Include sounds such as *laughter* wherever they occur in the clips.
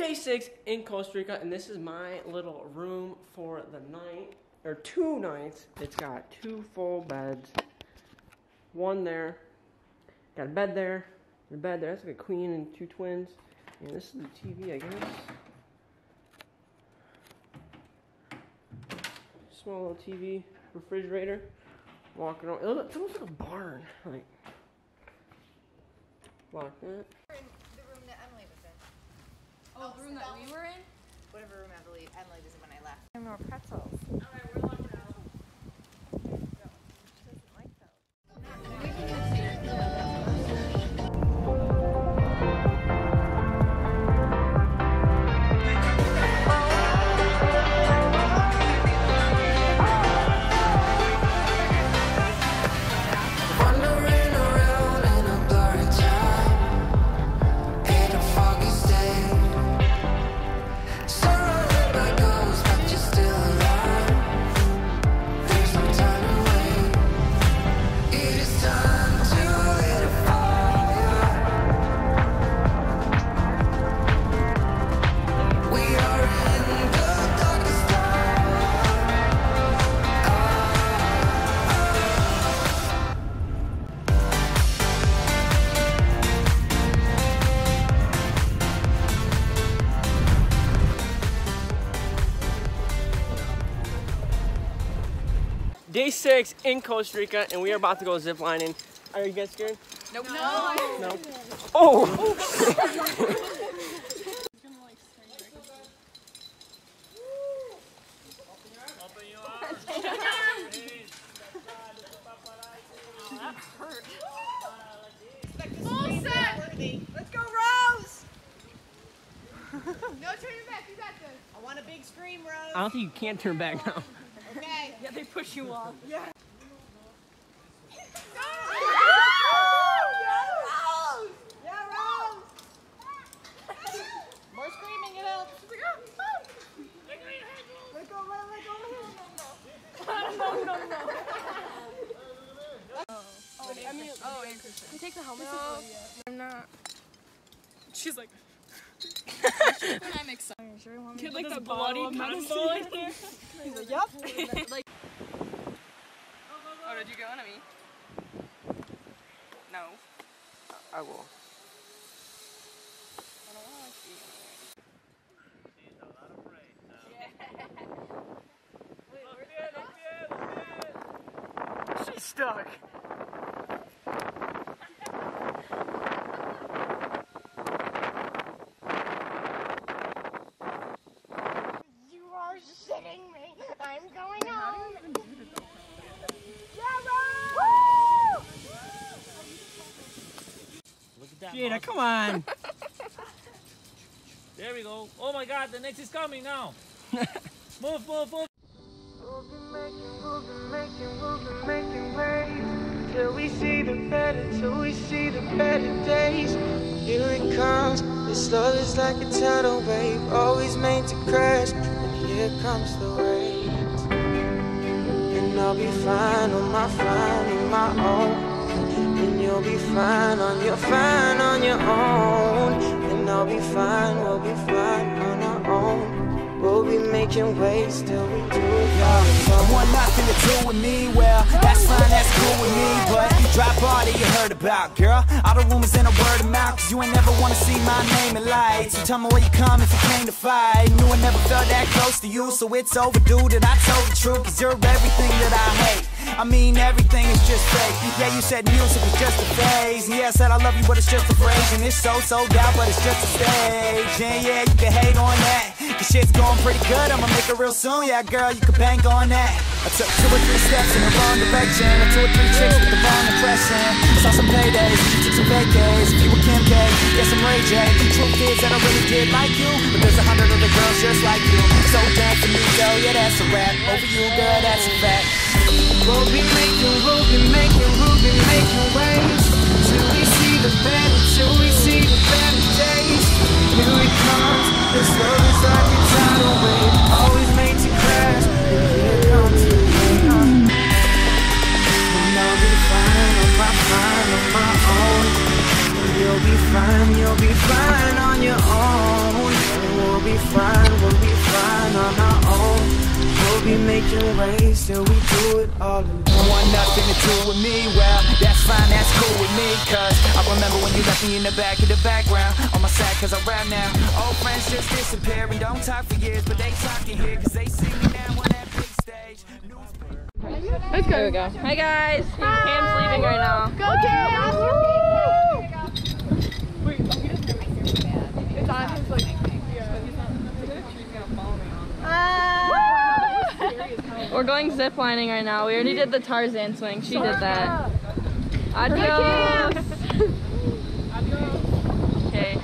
day six in Costa Rica, and this is my little room for the night, or two nights. It's got two full beds, one there, got a bed there, a bed there. That's like a queen and two twins. And this is the TV, I guess. Small little TV, refrigerator. Walking around. It looks- like a barn. Like, lock that. In the room that Emily was in. Oh, the room that we were in? Whatever room Emily, Emily was in when I left. And more pretzels. 36 in Costa Rica, and we are about to go ziplining. Are you guys scared? Nope. No. No. no. Oh! *laughs* *laughs* no, turn your back. You got this. I want a big scream, Rose. I don't think you can turn back now. Okay. Push you off. *laughs* Yeah, Rose! Yeah, Rose! More screaming, it helps. Let go, let, let go, let go. I mean, oh, and Christian. Take the helmet off? I'm not. She's like. I'm excited. Sure you want me Get like the bloody bottle of pencil in medicine? *laughs* He's like, yep. *laughs* like, did you go on me? No. I will. I don't want to see. She's stuck. You are shitting me. I'm going home. Look at that. Jada, muscle. come on. *laughs* There we go. Oh my god, the next is coming now. *laughs* move, move, move. We'll be making, we'll be making, we'll be making waves till we see the better, till we see the better days. Here it comes. This love is like a tidal wave, always made to crash. And here comes the waves. And I'll be fine on my fine on my own. And you'll be fine on your fine on your own. And I'll be fine, we'll be fine on our own. We'll be making waves till we do. I want nothing to do with me, drop all that you heard about, girl. All the rumors and the word of mouth, cause you ain't never wanna see my name in lights. So tell me where you come if you came to fight. Knew I never felt that close to you, so it's overdue that I told the truth, cause you're everything that I hate. I mean, everything is just fake. Yeah, you said music was just a phase. Yeah, I said I love you, but it's just a phrase. And it's so sold out, but it's just a stage. And yeah, you can hate on that. The shit's going pretty good, I'ma make it real soon. Yeah, girl, you can bank on that. I took two or three steps in the wrong direction. And two or three chicks with the wrong impression. I saw some paydays, took some vacays. A few with Kim K, yeah, some Ray J. Truth is that I really did like you. But there's a hundred other girls just like you. So damn for me, though, yeah, that's a rap. Over you, girl, that's a fact. Be making, we'll making, we'll making waves till we see the better, till we see the better days. Here it comes, love is like a tidal wave, always be making waves till we do it all alone. Want nothing to do with me, well, that's fine, that's cool with me Cause I remember when you left me in the back of the background. On my side cause I rap now. Old friends just disappear and don't talk for years But they talking here cause they see me now on that big stage. Let's go. There we go. Hi guys. Cam's leaving right now. Go We're going zip lining right now. We already did the Tarzan swing. She did that. Adios. Okay.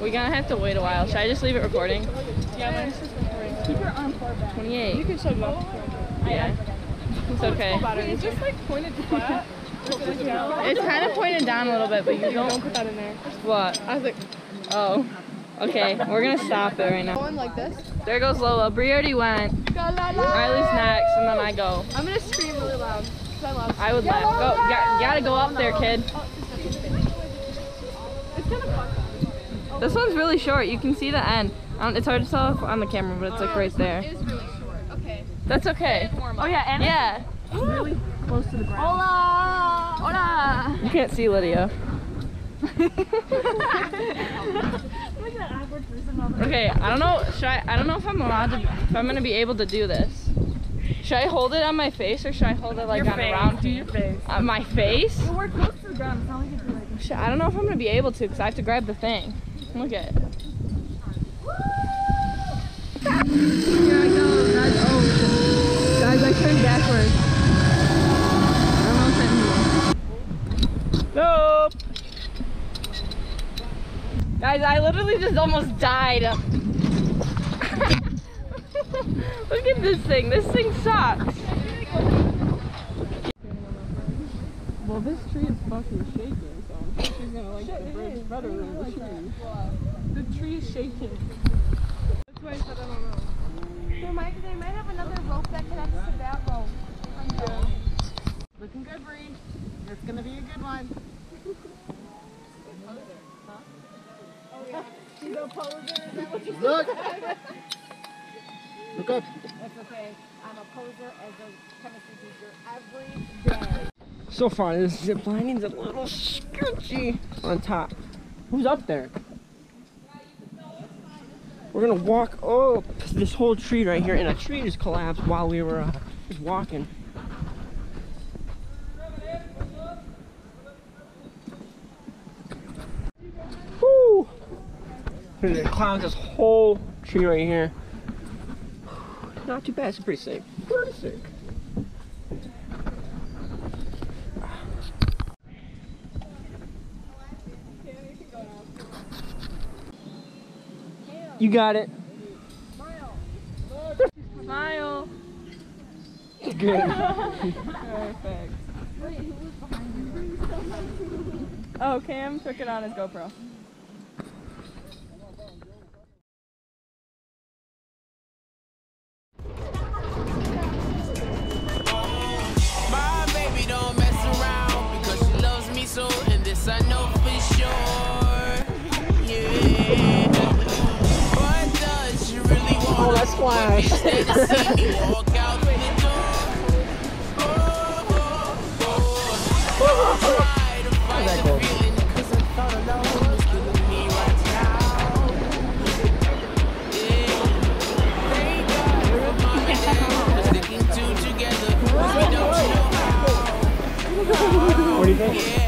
We're gonna have to wait a while. Should I just leave it recording? Yeah, mine's just recording. Keep your arm far back. 28. You can shut it off. Yeah. It's okay. It's just like pointed flat. It's kind of pointed down a little bit, but you don't. Don't put that in there. What? I was like, Oh. Okay, we're gonna stop it right now. going like this. There goes Lola. Bree already went. Riley's next, and then I go. I'm gonna scream really loud. 'cause I love. I would laugh. Go, got, gotta go up there, kid. This one's really short. You can see the end. Um, it's hard to tell on the camera, but it's like right there. It is really short. Okay. That's okay. Oh yeah, and Yeah. hola, hola. You can't see Lydia. *laughs* *laughs* okay, I don't know. Should I? I don't know if I'm allowed to. If I'm gonna be able to do this. Should I hold it on my face or should I hold it like on around your face. On my face? We're close to the ground. It's not like it's like. Shit, I don't know if I'm gonna be able to because I have to grab the thing. Look at it. Here I go, guys. Oh, guys, I turned backwards. I don't know if that Nope. Guys, I literally just almost died. *laughs* Look at this thing. This thing sucks. Well, this tree is fucking shaking, so I'm sure she's gonna like the bridge better than the tree. The tree is shaking. That's why I said I don't know. They might, they might have another rope that connects to that rope. Looking good, Bree. It's gonna be a good one. Look! Look up. That's okay. I'm a poser as a chemistry teacher every day. So far, this zip lining's a little sketchy on top. Who's up there? We're gonna walk up this whole tree right here, and a tree just collapsed while we were uh, just walking. It climbs this whole tree right here. Not too bad. It's pretty safe. Pretty safe. You got it. Smile. Good. *laughs* Perfect. Oh, Cam took it on his GoPro. Together. 'cause we don't know What do you think?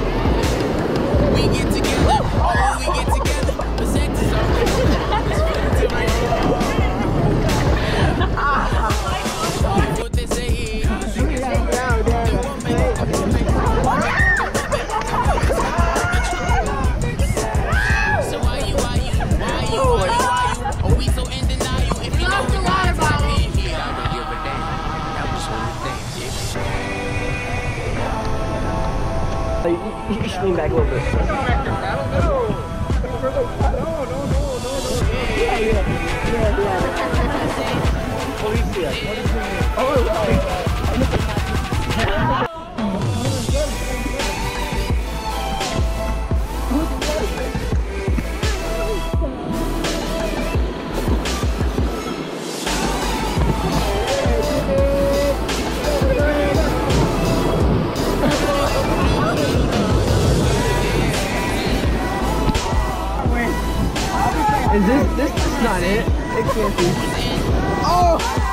lean back a Is this this is not it? It can't be. Oh!